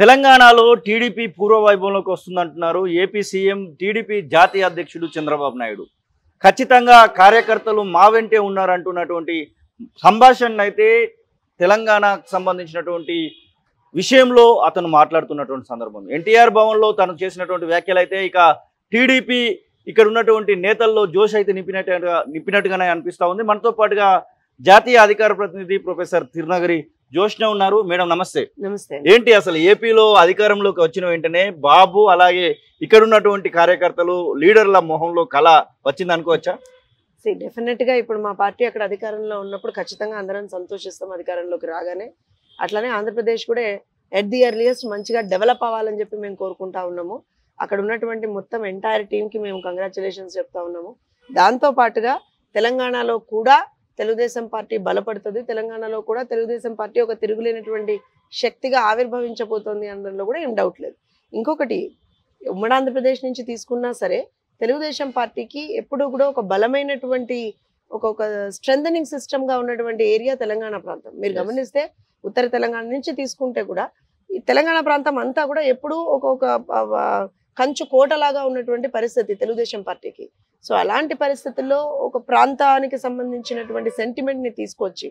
తెలంగాణలో టీడీపీ పూర్వ వైభవంలోకి వస్తుందంటున్నారు. ఏపీ సీఎం టీడీపీ జాతీయ అధ్యక్షుడు చంద్రబాబు నాయుడు. ఖచ్చితంగా కార్యకర్తలు మా వెంటే ఉన్నారంటున్నటువంటి సంభాషణ అయితే తెలంగాణకు సంబంధించినటువంటి విషయంలో అతను మాట్లాడుతున్నటువంటి సందర్భం. ఎన్టీఆర్ భవన్లో తను చేసినటువంటి వ్యాఖ్యలు అయితే ఇక టీడీపీ ఇక్కడ ఉన్నటువంటి నేతల్లో జోష్ అయితే నింపినట్టుగా నింపినట్టుగానే అనిపిస్తూ ఉంది. మనతో పాటుగా జాతీయ అధికార ప్రతినిధి ప్రొఫెసర్ తిరునగరి జోష్న ఉన్నారు. మేడం నమస్తే. నమస్తే ఏంటి అసలు ఏపీలో అధికారంలోకి వచ్చిన వెంటనే బాబు అలాగే ఇక్కడ ఉన్నటువంటి కార్యకర్తలు లీడర్ల మొహంలో కళ వచ్చింది అనుకోవచ్చా? సి డెఫినెట్గా ఇప్పుడు మా పార్టీ అక్కడ అధికారంలో ఉన్నప్పుడు ఖచ్చితంగా అందరం సంతోషిస్తాం అధికారంలోకి రాగానే. అట్లానే ఆంధ్రప్రదేశ్ కూడా ఎట్ ది ఎర్లియస్ట్ మంచిగా డెవలప్ అవ్వాలని చెప్పి మేము కోరుకుంటా ఉన్నాము. అక్కడ ఉన్నటువంటి మొత్తం ఎంటైర్ టీంకి మేము కంగ్రాచులేషన్స్ చెప్తా ఉన్నాము. దాంతో పాటుగా తెలంగాణలో కూడా తెలుగుదేశం పార్టీ బలపడుతుంది. తెలంగాణలో కూడా తెలుగుదేశం పార్టీ ఒక తిరుగులేనటువంటి శక్తిగా ఆవిర్భవించబోతోంది అనడంలో కూడా ఏం డౌట్ లేదు. ఇంకొకటి ఉమ్మడి ఆంధ్రప్రదేశ్ నుంచి తీసుకున్నా సరే తెలుగుదేశం పార్టీకి ఎప్పుడూ కూడా ఒక బలమైనటువంటి ఒక ఒక స్ట్రెంథనింగ్ సిస్టమ్గా ఉన్నటువంటి ఏరియా తెలంగాణ ప్రాంతం. మీరు. గమనిస్తే ఉత్తర తెలంగాణ నుంచి తీసుకుంటే కూడా ఈ తెలంగాణ ప్రాంతం అంతా కూడా ఎప్పుడూ ఒక ఒక కంచు కోటలాగా ఉన్నటువంటి పరిస్థితి తెలుగుదేశం పార్టీకి. సో అలాంటి పరిస్థితుల్లో ఒక ప్రాంతానికి సంబంధించినటువంటి సెంటిమెంట్ని తీసుకొచ్చి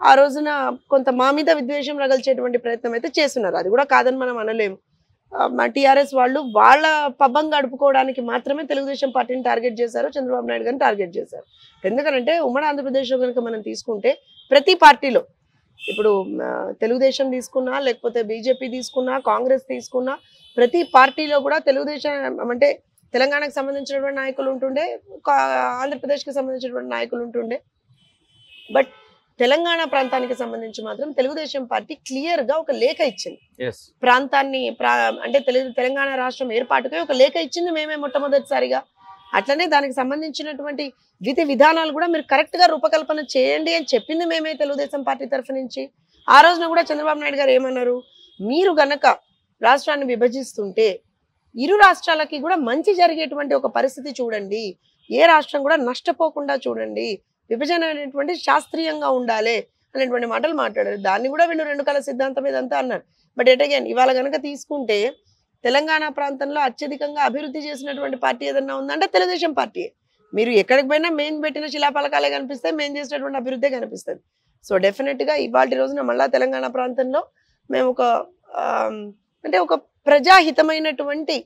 ఆ రోజున కొంత మా మీద విద్వేషం రగల్చేటువంటి ప్రయత్నం అయితే చేస్తున్నారు. అది కూడా కాదని మనం అనలేము. మా టీఆర్ఎస్ వాళ్ళు వాళ్ళ పబ్బం గడుపుకోవడానికి మాత్రమే తెలుగుదేశం పార్టీని టార్గెట్ చేశారు చంద్రబాబు నాయుడు గారిని టార్గెట్ చేశారు. ఎందుకనంటే ఉమ్మడి ఆంధ్రప్రదేశ్లో కనుక మనం తీసుకుంటే ప్రతి పార్టీలో ఇప్పుడు తెలుగుదేశం తీసుకున్నా లేకపోతే బీజేపీ తీసుకున్నా కాంగ్రెస్ తీసుకున్నా ప్రతి పార్టీలో కూడా తెలుగుదేశం అంటే తెలంగాణకు సంబంధించినటువంటి నాయకులు ఉంటుండే ఆంధ్రప్రదేశ్కి సంబంధించినటువంటి నాయకులు ఉంటుండే. బట్ తెలంగాణ ప్రాంతానికి సంబంధించి మాత్రం తెలుగుదేశం పార్టీ క్లియర్గా ఒక లేఖ ఇచ్చింది. ప్రాంతాన్ని ప్రా అంటే తెలుగు తెలంగాణ రాష్ట్రం ఏర్పాటుకై ఒక లేఖ ఇచ్చింది మేమే మొట్టమొదటిసారిగా. అట్లనే దానికి సంబంధించినటువంటి విధి విధానాలు కూడా మీరు కరెక్ట్గా రూపకల్పన చేయండి అని చెప్పింది మేమే తెలుగుదేశం పార్టీ తరఫు నుంచి. ఆ రోజున కూడా చంద్రబాబు నాయుడు గారు ఏమన్నారు? మీరు గనక రాష్ట్రాన్ని విభజిస్తుంటే ఇరు రాష్ట్రాలకి కూడా మంచి జరిగేటువంటి ఒక పరిస్థితి చూడండి. ఏ రాష్ట్రం కూడా నష్టపోకుండా చూడండి. విభజన అనేటువంటి శాస్త్రీయంగా ఉండాలి అనేటువంటి మాటలు మాట్లాడారు. దాన్ని కూడా వీళ్ళు రెండు కాల సిద్ధాంతం ఇదంతా అన్నారు. బట్ ఎట్ అగైన్ ఇవాళ కనుక తీసుకుంటే తెలంగాణ ప్రాంతంలో అత్యధికంగా అభివృద్ధి చేసినటువంటి పార్టీ ఏదన్నా ఉందంటే తెలుగుదేశం పార్టీ. మీరు ఎక్కడికి పోయినా మేము పెట్టిన శిలాఫలకాలే కనిపిస్తాయి మేము చేసినటువంటి అభివృద్ధి కనిపిస్తుంది. సో డెఫినెట్గా ఇవాళ రోజున మళ్ళా తెలంగాణ ప్రాంతంలో మేము ఒక అంటే ఒక ప్రజాహితమైనటువంటి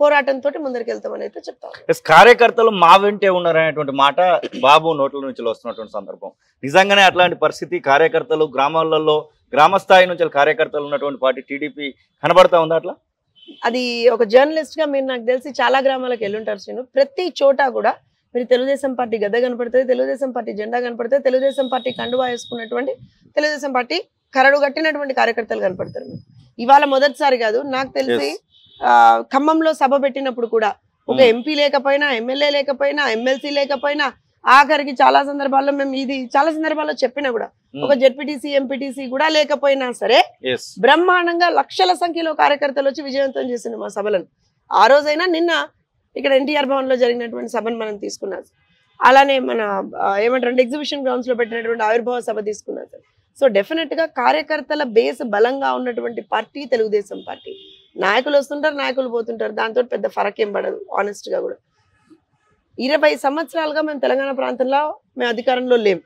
పోరాటంతో ముందరికి వెళ్తామని అయితే చెప్తాం ఎస్ కార్యకర్తలు మా వెంటే ఉన్నారనేటువంటి మాట బాబు నోట్ల నుంచి వస్తున్నటువంటి సందర్భం. నిజంగానే అట్లాంటి పరిస్థితి కార్యకర్తలు గ్రామాలలో గ్రామ స్థాయి నుంచి కార్యకర్తలు ఉన్నటువంటి పార్టీ టీడీపీ కనబడతా ఉందా అట్లా? అది ఒక జర్నలిస్ట్గా మీరు నాకు తెలిసి చాలా గ్రామాలకు వెళ్ళుంటారు శ్రీను. ప్రతి చోట కూడా మీరు తెలుగుదేశం పార్టీ గద్ద కనపడుతుంది తెలుగుదేశం పార్టీ జెండా కనపడుతుంది తెలుగుదేశం పార్టీ కండువా వేసుకున్నటువంటి తెలుగుదేశం పార్టీ కరడు కట్టినటువంటి కార్యకర్తలు కనపడతారు. ఇవాళ మొదటిసారి కాదు నాకు తెలిసి ఖమ్మంలో సభ పెట్టినప్పుడు కూడా ఒక Hmm. ఎంపీ లేకపోయినా ఎమ్మెల్యే లేకపోయినా ఎమ్మెల్సీ లేకపోయినా ఆఖరికి చాలా సందర్భాల్లో మేము ఇది చాలా సందర్భాల్లో చెప్పినా కూడా ఒక జెడ్పీటీసీ ఎంపీటీసీ కూడా లేకపోయినా సరే బ్రహ్మాండంగా లక్షల సంఖ్యలో కార్యకర్తలు వచ్చి విజయవంతం చేసింది మా సభలను. ఆ రోజైనా నిన్న ఇక్కడ ఎన్టీఆర్ భవన్లో జరిగినటువంటి సభను మనం తీసుకున్నాం అలానే మన ఏమంటారు ఎగ్జిబిషన్ గ్రౌండ్స్లో పెట్టినటువంటి ఆవిర్భావ సభ తీసుకున్నాం సార్. సో డెఫినెట్గా కార్యకర్తల బేస్ బలంగా ఉన్నటువంటి పార్టీ తెలుగుదేశం పార్టీ. నాయకులు వస్తుంటారు నాయకులు పోతుంటారు. దాంతో పెద్ద ఫరక్ ఏం పడదు ఆనెస్ట్గా కూడా. ఇరవై సంవత్సరాలుగా మేము తెలంగాణ ప్రాంతంలో మేము అధికారంలో లేం.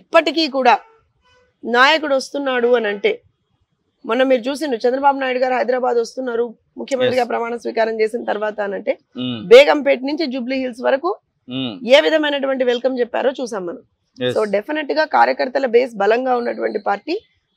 ఇప్పటికీ కూడా నాయకుడు వస్తున్నాడు అని అంటే మొన్న మీరు చూసిండు చంద్రబాబు నాయుడు గారు హైదరాబాద్ వస్తున్నారు ముఖ్యమంత్రిగా. ప్రమాణ స్వీకారం చేసిన తర్వాత అని అంటే బేగంపేట నుంచి జూబ్లీ హిల్స్ వరకు ఏ విధమైనటువంటి వెల్కమ్ చెప్పారో చూసాం మనం. సో డెఫినెట్గా కార్యకర్తల బేస్ బలంగా ఉన్నటువంటి పార్టీ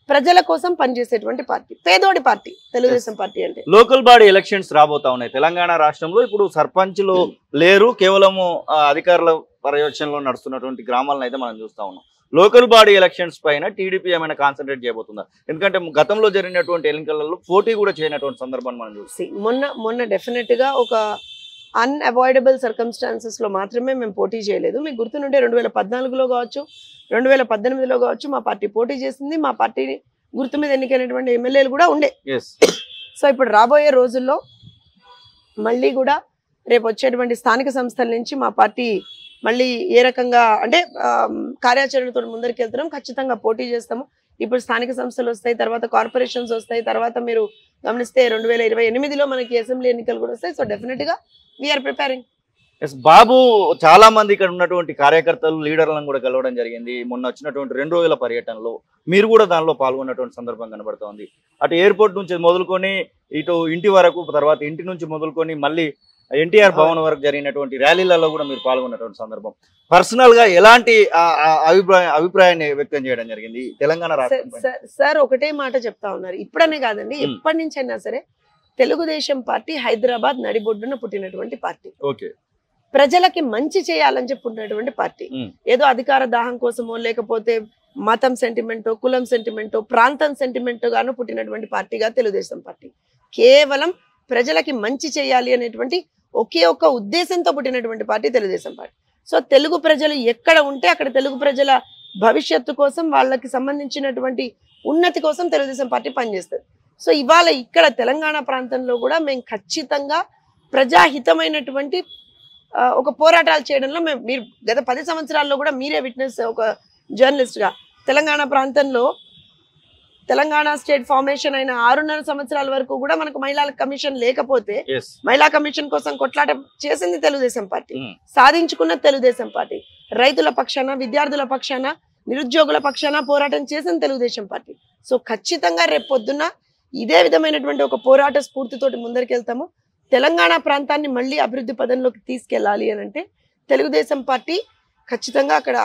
ప్రజల కోసం పనిచేసేటువంటి పార్టీ పేదోడి పార్టీ తెలుగుదేశం పార్టీ అంటే. లోకల్ బాడీ ఎలక్షన్స్ రాబోతా ఉన్నాయి. తెలంగాణ రాష్ట్రంలో ఇప్పుడు సర్పంచ్లు లేరు. కేవలము అధికారుల పర్యవేక్షణలో నడుస్తున్నటువంటి గ్రామాలను అయితే మనం చూస్తా ఉన్నాం. లోకల్ బాడీ ఎలక్షన్స్ పైన టీడీపీ ఏమైనా కాన్సన్ట్రేట్ చేయబోతుందా? ఎందుకంటే గతంలో జరిగినటువంటి ఎన్నికలలో పోటీ కూడా చేయనటువంటి సందర్భాన్ని మనం చూస్తాం. మొన్న మొన్న డెఫినెట్గా ఒక అన్అవాయిడబుల్ సర్కమ్స్టాన్సెస్లో మాత్రమే మేము పోటీ చేయలేదు. మీకు గుర్తుంటే రెండు వేల పద్నాలుగులో కావచ్చు రెండు వేల పద్దెనిమిదిలో కావచ్చు మా పార్టీ పోటీ చేసింది. మా పార్టీ గుర్తు మీద ఎన్నికైనటువంటి ఎమ్మెల్యేలు కూడా ఉండే. సో ఇప్పుడు రాబోయే రోజుల్లో మళ్ళీ కూడా రేపు వచ్చేటువంటి స్థానిక సంస్థల నుంచి మా పార్టీ మళ్ళీ ఏ రకంగా అంటే కార్యాచరణతో ముందరికి వెళ్తున్నాం ఖచ్చితంగా పోటీ చేస్తాము. ఇప్పుడు స్థానిక సంస్థలు వస్తాయి తర్వాత కార్పొరేషన్స్ వస్తాయి తర్వాత మీరు గమనిస్తే రెండు వేల ఇరవై ఎనిమిదిలో మనకి అసెంబ్లీ ఎన్నికలు కూడా వస్తాయి. సో డెఫినెట్గా వీఆర్ ప్రిపేరింగ్ ఎస్ బాబు చాలా మంది ఇక్కడ ఉన్నటువంటి కార్యకర్తలు లీడర్లను కూడా కలవడం జరిగింది. మొన్న వచ్చినటువంటి రెండు రోజుల పర్యటనలో మీరు కూడా దానిలో పాల్గొన్నటువంటి సందర్భం కనబడుతోంది. అటు ఎయిర్పోర్ట్ నుంచి మొదలుకొని ఇటు ఇంటి వరకు తర్వాత ఇంటి నుంచి మొదలుకొని మళ్ళీ ఎన్టీఆర్ భవన్ వరకు జరిగినటువంటి ర్యాలీలలో కూడా మీరు పాల్గొన్నటువంటి సందర్భం. పర్సనల్గా ఎలాంటి అభిప్రాయం అభిప్రాయాన్ని వ్యక్తం చేయడం జరిగింది? తెలంగాణ రాష్ట్రం? సార్ ఒకటే మాట చెప్తా ఉన్నారు. ఇప్పుడనే కాదండి. ఎప్పటి నుంచి అయినా సరే తెలుగుదేశం పార్టీ హైదరాబాద్ నడిబొడ్డున పుట్టినటువంటి పార్టీ. ఓకే. ప్రజలకి మంచి చేయాలని చెప్పుకున్నటువంటి పార్టీ. Hmm. ఏదో అధికార దాహం కోసమో లేకపోతే మతం సెంటిమెంటో కులం సెంటిమెంటో ప్రాంతం సెంటిమెంటో గాను పుట్టినటువంటి పార్టీగా తెలుగుదేశం పార్టీ. కేవలం ప్రజలకి మంచి చేయాలి అనేటువంటి ఒకే ఒక్క ఉద్దేశంతో పుట్టినటువంటి party Telugudesam party. So Telugu ప్రజలు ఎక్కడ ఉంటే అక్కడ తెలుగు ప్రజల భవిష్యత్తు కోసం వాళ్ళకి సంబంధించినటువంటి ఉన్నతి కోసం తెలుగుదేశం పార్టీ పనిచేస్తుంది. సో ఇవాళ ఇక్కడ తెలంగాణ ప్రాంతంలో కూడా మేము ఖచ్చితంగా ప్రజాహితమైనటువంటి ఒక పోరాటాలు చేయడంలో మేము మీరు గత పది సంవత్సరాల్లో కూడా మీరే విట్నెస్ ఒక జర్నలిస్ట్గా. తెలంగాణ ప్రాంతంలో తెలంగాణ స్టేట్ ఫార్మేషన్ అయిన ఆరున్నర సంవత్సరాల వరకు కూడా మనకు మహిళా కమిషన్ లేకపోతే మహిళా కమిషన్ కోసం కొట్లాట చేసింది తెలుగుదేశం పార్టీ. Hmm. సాధించుకున్న తెలుగుదేశం పార్టీ. రైతుల పక్షాన విద్యార్థుల పక్షాన నిరుద్యోగుల పక్షాన పోరాటం చేసింది తెలుగుదేశం పార్టీ. సో ఖచ్చితంగా రేపు పొద్దున్న ఇదే విధమైనటువంటి ఒక పోరాట స్ఫూర్తితోటి ముందరికెళ్తాము. తెలంగాణ ప్రాంతాన్ని మళ్ళీ అభివృద్ధి పదంలోకి తీసుకెళ్ళాలి అని అంటే తెలుగుదేశం పార్టీ ఖచ్చితంగా అక్కడ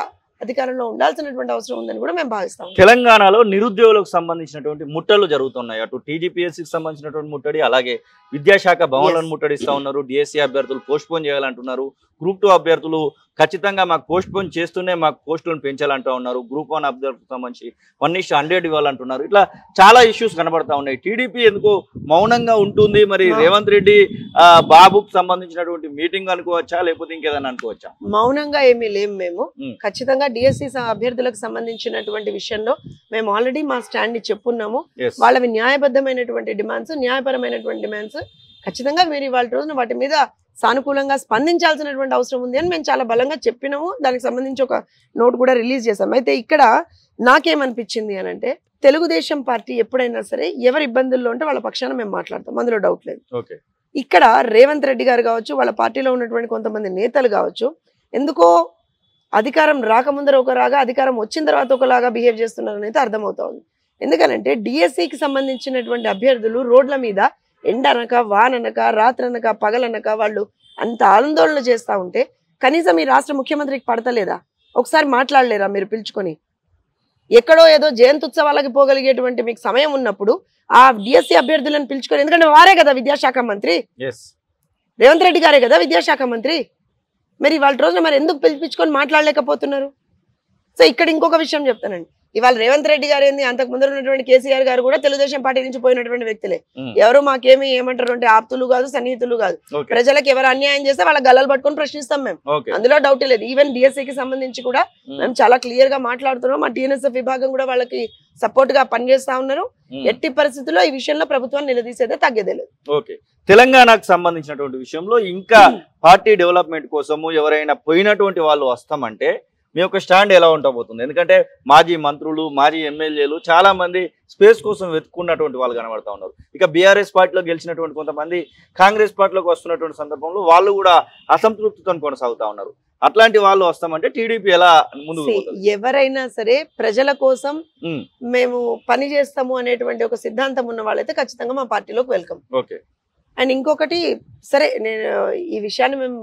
అధికారంలో ఉండాల్సినటువంటి అవసరం ఉందని కూడా మేము భావిస్తాం. తెలంగాణలో నిరుద్యోగులకు సంబంధించినటువంటి ముట్టలు జరుగుతున్నాయి. అటు టీజీపీఎస్సీకి సంబంధించినటువంటి ముట్టడి అలాగే విద్యాశాఖ భవన్లను. ముట్టడిస్తా ఉన్నారు. డిఎస్సీ అభ్యర్థులు పోస్ట్ పోన్ చేయాలంటున్నారు. గ్రూప్ టూ అభ్యర్థులు ఖచ్చితంగా మాకు పోస్ట్ పోన్ చేస్తూనే మాకు పోస్టులను పెంచాలంటూ ఉన్నారు. గ్రూప్ వన్ అభ్యర్థులకు సంబంధించి వన్ ఇష్యూ హండ్రెడ్ ఇవ్వాలంటున్నారు. ఇట్లా చాలా ఇష్యూస్ కనబడతా ఉన్నాయి. టీడీపీ ఎందుకు మౌనంగా ఉంటుంది? మరి రేవంత్ రెడ్డి బాబుకు సంబంధించినటువంటి మీటింగ్ అనుకోవచ్చా? లేకపోతే ఇంకేదైనా అనుకోవచ్చా? మౌనంగా ఏమీ లేము మేము. ఖచ్చితంగా డిఎస్సి అభ్యర్థులకు సంబంధించినటువంటి విషయంలో మేము ఆల్రెడీ మా స్టాండ్ని చెప్పున్నాము. వాళ్ళవి న్యాయబద్ధమైనటువంటి డిమాండ్స్ న్యాయపరమైనటువంటి డిమాండ్స్ ఖచ్చితంగా మీరు ఇవాళ రోజున వాటి మీద సానుకూలంగా స్పందించాల్సినటువంటి అవసరం ఉంది అని మేము చాలా బలంగా చెప్పినాము. దానికి సంబంధించి ఒక నోట్ కూడా రిలీజ్ చేసాం అయితే ఇక్కడ నాకేమనిపించింది అని అంటే తెలుగుదేశం పార్టీ ఎప్పుడైనా సరే ఎవరి ఇబ్బందుల్లో ఉంటే వాళ్ళ పక్షాన మేము మాట్లాడతాం. అందులో డౌట్ లేదు. ఇక్కడ రేవంత్ రెడ్డి గారు కావచ్చు వాళ్ళ పార్టీలో ఉన్నటువంటి కొంతమంది నేతలు కావచ్చు ఎందుకో అధికారం రాకముందర ఒకలాగా అధికారం వచ్చిన తర్వాత ఒకలాగా బిహేవ్ చేస్తున్నారని అయితే అర్థమవుతా ఉంది. ఎందుకనంటే డిఎస్సికి సంబంధించినటువంటి అభ్యర్థులు రోడ్ల మీద ఎండనక వాననక రాత్రనక పగలనక వాళ్ళు అంత ఆందోళన చేస్తూ ఉంటే కనీసం ఈ రాష్ట్ర ముఖ్యమంత్రికి పడతలేదా? ఒకసారి మాట్లాడలేరా మీరు పిలుచుకొని? ఎక్కడో ఏదో జయంత్యుత్సవాలకి పోగలిగేటువంటి మీకు సమయం ఉన్నప్పుడు ఆ డిఎస్సి అభ్యర్థులను పిలుచుకొని ఎందుకంటే వారే కదా విద్యాశాఖ మంత్రి? రేవంత్ రెడ్డి గారే కదా విద్యాశాఖ మంత్రి? మరి వాళ్ళ రోజున మరి ఎందుకు పిలిపించుకొని మాట్లాడలేకపోతున్నారు? సో ఇక్కడ ఇంకొక విషయం చెప్తానండి. ఇవాళ రేవంత్ రెడ్డి గారు ఏంది? అంతకు ముందర ఉన్నటువంటి కేసీఆర్ గారు కూడా తెలుగుదేశం పార్టీ నుంచి పోయినటువంటి వ్యక్తులే. ఎవరు మాకేమి ఏమంటారు అంటే ఆప్తులు కాదు సన్నిహితులు కాదు. ప్రజలకు ఎవరు అన్యాయం చేస్తే వాళ్ళ గల్లలు పట్టుకొని ప్రశ్నిస్తాం మేము. అందులో డౌట్ లేదు. ఈవెన్కి సంబంధించి కూడా. మేము చాలా క్లియర్గా మాట్లాడుతున్నాం. మా టీఎన్ఎస్ఎఫ్ విభాగం కూడా వాళ్ళకి సపోర్ట్గా పనిచేస్తా ఉన్నారు. ఎట్టి పరిస్థితుల్లో ఈ విషయంలో ప్రభుత్వాన్ని నిలదీసేదే తగ్గేదే లేదు. ఓకే. తెలంగాణకు సంబంధించినటువంటి విషయంలో ఇంకా పార్టీ డెవలప్మెంట్ కోసము ఎవరైనా పోయినటువంటి వాళ్ళు వస్తామంటే మీ యొక్క స్టాండ్ ఎలా ఉండబోతుంది? ఎందుకంటే మాజీ మంత్రులు మాజీ ఎమ్మెల్యేలు చాలా మంది స్పేస్ కోసం వెతుక్కున్నటువంటి వాళ్ళు కనబడతా ఉన్నారు. ఇక బీఆర్ఎస్ పార్టీలో గెలిచినటువంటి కొంతమంది కాంగ్రెస్ పార్టీలోకి వస్తున్నటువంటి సందర్భంలో వాళ్ళు కూడా అసంతృప్తితో కొనసాగుతా ఉన్నారు. అట్లాంటి వాళ్ళు వస్తామంటే టీడీపీ ఎలా పోతుంది? ఎవరైనా సరే ప్రజల కోసం మేము పని చేస్తాము అనేటువంటి ఒక సిద్ధాంతం ఉన్న వాళ్ళైతే ఖచ్చితంగా మా పార్టీలోకి వెల్కమ్. ఓకే. అండ్ ఇంకొకటి సరే నేను ఈ విషయాన్ని మేము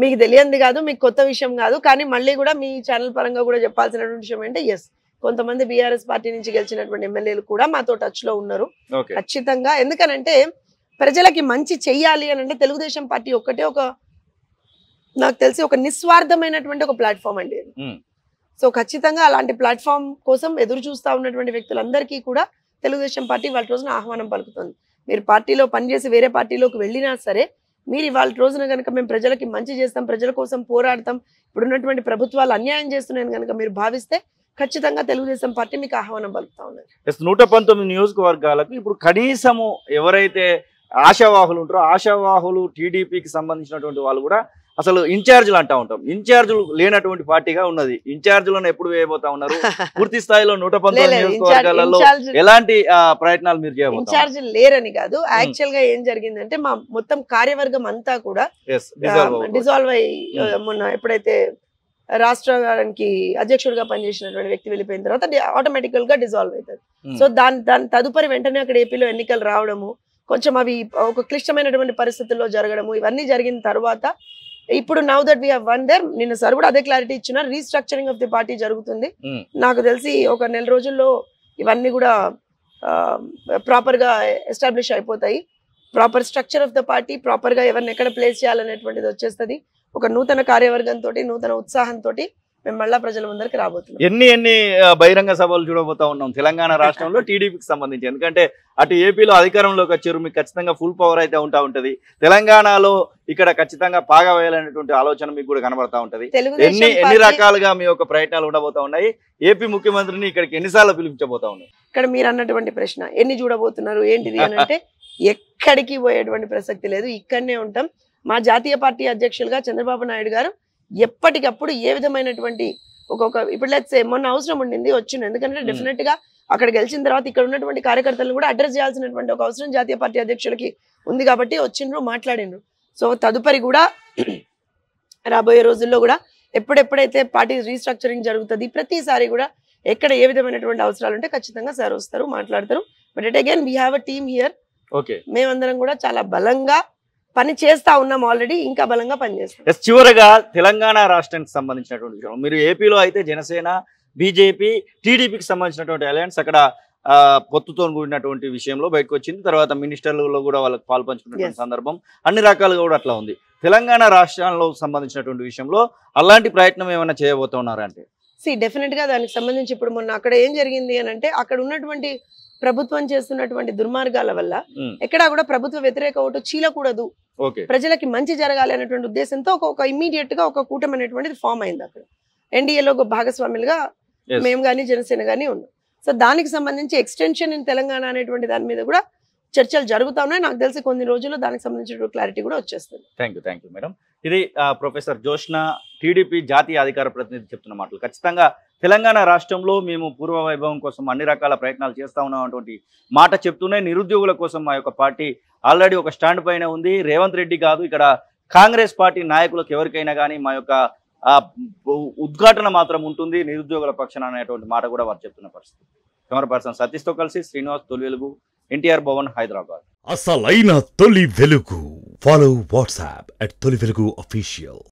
మీకు తెలియంది కాదు మీకు కొత్త విషయం కాదు కానీ మళ్ళీ కూడా మీ ఛానల్ పరంగా కూడా చెప్పాల్సినటువంటి విషయం ఏంటంటే ఎస్ కొంతమంది బీఆర్ఎస్ పార్టీ నుంచి గెలిచినటువంటి ఎమ్మెల్యేలు కూడా మాతో టచ్లో ఉన్నారు. ఖచ్చితంగా. ఎందుకనంటే ప్రజలకి మంచి చెయ్యాలి అని అంటే తెలుగుదేశం పార్టీ ఒక్కటే ఒక నాకు తెలిసి ఒక నిస్వార్థమైనటువంటి ఒక ప్లాట్ఫామ్ అండి సో ఖచ్చితంగా అలాంటి ప్లాట్ఫామ్ కోసం ఎదురు చూస్తా ఉన్నటువంటి వ్యక్తులందరికీ కూడా తెలుగుదేశం పార్టీ వాళ్ళ రోజున ఆహ్వానం పలుకుతుంది. మీరు పార్టీలో పనిచేసి వేరే పార్టీలోకి వెళ్ళినా సరే మీరు ఇవాళ రోజున కనుక మేము ప్రజలకి మంచి చేస్తాం ప్రజల కోసం పోరాడతాం ఇప్పుడున్నటువంటి ప్రభుత్వాలు అన్యాయం చేస్తున్నాయని కనుక మీరు భావిస్తే ఖచ్చితంగా తెలుగుదేశం పార్టీ మీకు ఆహ్వానం పలుకుతా ఉన్నది. నూట పంతొమ్మిది నియోజకవర్గాలకు ఇప్పుడు కనీసము ఎవరైతే ఆశావాహులు ఉంటారో ఆశావాహులు టీడీపీకి సంబంధించినటువంటి వాళ్ళు కూడా అసలు ఇన్ఛార్జీలు అంటా ఉంటాం. ఇన్ఛార్జీలు లేనటువంటి పార్టీగా ఉన్నది. ఇన్ఛార్జీలను ఎప్పుడు వేయబోతా ఉన్నారు? పూర్తి స్థాయిలో నూట నియోజకవర్గాలలో ఎలాంటి ప్రయత్నాలు మీరు చేయబోతారు లేరని కాదు. యాక్చువల్గా ఏం జరిగిందంటే మా మొత్తం కార్యవర్గం అంతా కూడా డిజాల్వ్ అయ్యి. మొన్న ఎప్పుడైతే రాష్ట్రానికి అధ్యక్షుడిగా పనిచేసినటువంటి వ్యక్తి వెళ్ళిపోయిన తర్వాత ఆటోమేటికల్గా డిజాల్వ్ అవుతుంది. సో దాని దాని తదుపరి వెంటనే అక్కడ ఏపీలో ఎన్నికలు రావడము కొంచెం అవి ఒక క్లిష్టమైనటువంటి పరిస్థితుల్లో జరగడము ఇవన్నీ జరిగిన తర్వాత ఇప్పుడు now that we won there నిన్న సార్ కూడా అదే క్లారిటీ ఇచ్చిన రీస్ట్రక్చరింగ్ ఆఫ్ ది పార్టీ జరుగుతుంది. Hmm. నాకు తెలిసి ఒక నెల రోజుల్లో ఇవన్నీ కూడా ప్రాపర్గా ఎస్టాబ్లిష్ అయిపోతాయి. Proper structure of the party ప్రాపర్గా ఎవరిని ఎక్కడ ప్లేస్ చేయాలనేటువంటిది వచ్చేస్తుంది. ఒక నూతన కార్యవర్గంతో నూతన ఉత్సాహంతో మేము మళ్ళా ప్రజల ముందరికి రాబోతున్నాం. ఎన్ని ఎన్ని బహిరంగ సభలు చూడబోతా ఉన్నాం తెలంగాణ రాష్ట్రంలో టీడీపీకి సంబంధించి. ఎందుకంటే అటు ఏపీలో అధికారంలోకి వచ్చారు మీకు ఖచ్చితంగా ఫుల్ పవర్ అయితే ఉంటా ఉంటది. తెలంగాణలో ఇక్కడ ఖచ్చితంగా పాగా వేయాలనేటువంటి ఆలోచన మీకు కూడా కనబడతా ఉంటది. ఎన్ని ఎన్ని రకాలుగా మీ యొక్క ప్రయత్నాలు ఉండబోతా ఉన్నాయి? ఏపీ ముఖ్యమంత్రిని ఇక్కడికి ఎన్నిసార్లు పిలిపించబోతా ఉన్నాయి ఇక్కడ మీరు అన్నటువంటి ప్రశ్న ఎన్ని చూడబోతున్నారు ఏంటిది అని అంటే ఎక్కడికి పోయేటువంటి ప్రసక్తి లేదు ఇక్కడనే ఉంటాం. మా జాతీయ పార్టీ అధ్యక్షులుగా చంద్రబాబు నాయుడు గారు ఎప్పటికప్పుడు ఏ విధమైనటువంటి ఒక్కొక్క ఇప్పుడు లెట్స్ మొన్న అవసరం ఉండింది వచ్చింది. ఎందుకంటే. డెఫినెట్గా అక్కడ గెలిచిన తర్వాత ఇక్కడ ఉన్నటువంటి కార్యకర్తలను కూడా అడ్రస్ చేయాల్సినటువంటి ఒక అవసరం జాతీయ పార్టీ అధ్యక్షులకి ఉంది కాబట్టి వచ్చిండ్రు మాట్లాడిండ్రు. సో తదుపరి కూడా రాబోయే రోజుల్లో కూడా ఎప్పుడెప్పుడైతే పార్టీ రీస్ట్రక్చరింగ్ జరుగుతుంది ప్రతిసారి కూడా ఎక్కడ ఏ విధమైనటువంటి అవసరాలు ఉంటే ఖచ్చితంగా సార్ వస్తారు మాట్లాడతారు. But it again we have a team here okay మేమందరం కూడా చాలా బలంగా పని చేస్తా ఉన్నాం ఆల్రెడీ ఇంకా బలంగా పనిచేస్తాం చివరగా తెలంగాణ రాష్ట్రానికి సంబంధించినటువంటి విషయం. మీరు ఏపీలో అయితే జనసేన బీజేపీ టీడీపీకి సంబంధించినటువంటి అలయన్స్ అక్కడ పొత్తుతో కూడినటువంటి విషయంలో బయటకు వచ్చింది తర్వాత మినిస్టర్లలో కూడా వాళ్ళకి పాల్పంచుకున్నటువంటి. సందర్భం. అన్ని రకాలుగా కూడా అట్లా ఉంది. తెలంగాణ రాష్ట్రాల్లో సంబంధించినటువంటి విషయంలో అలాంటి ప్రయత్నం ఏమైనా చేయబోతున్నారా అంటే సి డెఫినెట్గా దానికి సంబంధించి ఇప్పుడు మొన్న అక్కడ ఏం జరిగింది అని అంటే అక్కడ ఉన్నటువంటి ప్రభుత్వం చేస్తున్నటువంటి దుర్మార్గాల వల్ల ఎక్కడా కూడా ప్రభుత్వ వ్యతిరేక ఓటు చీలకూడదు. ప్రజలకి మంచి జరగాలి అనేటువంటి ఉద్దేశంతో ఒక ఇమీడియట్గా ఒక కూటమి అనేటువంటిది ఫామ్ అయింది అక్కడ. ఎన్డీఏలో భాగస్వాములుగా. మేము కానీ జనసేన కానీ ఉన్నాం. సో దానికి సంబంధించి ఎక్స్టెన్షన్ ఇన్ తెలంగాణ అనేటువంటి దాని మీద కూడా చర్చలు జరుగుతా ఉన్నాయి. నాకు తెలిసి కొన్ని రోజుల్లో దానికి సంబంధించిన క్లారిటీ కూడా వచ్చేస్తుంది. Thank you thank you madam ఇది ప్రొఫెసర్ జోష్న టీడీపీ జాతీయ అధికార ప్రతినిధి చెప్తున్న మాటలు. ఖచ్చితంగా తెలంగాణ రాష్ట్రంలో మేము పూర్వ వైభవం కోసం అన్ని రకాల ప్రయత్నాలు చేస్తూ ఉన్నామటువంటి మాట చెప్తూనే నిరుద్యోగుల కోసం మా యొక్క పార్టీ ఆల్రెడీ ఒక స్టాండ్ పైన ఉంది. రేవంత్ రెడ్డి కాదు ఇక్కడ కాంగ్రెస్ పార్టీ నాయకులకు ఎవరికైనా కానీ మా యొక్క ఉద్ఘాటన మాత్రం ఉంటుంది. నిరుద్యోగుల పక్షాన అనేటువంటి మాట కూడా వారు చెప్తున్న పరిస్థితి. కెమెరా పర్సన్ సతీష్తో కలిసి శ్రీనివాస్ తొలి వెలుగు ఎన్టీఆర్ భవన్ హైదరాబాద్. అసలైన తొలి వెలుగు. ఫాలో వాట్సాప్ అట్ తొలి వెలుగు అఫీషియల్.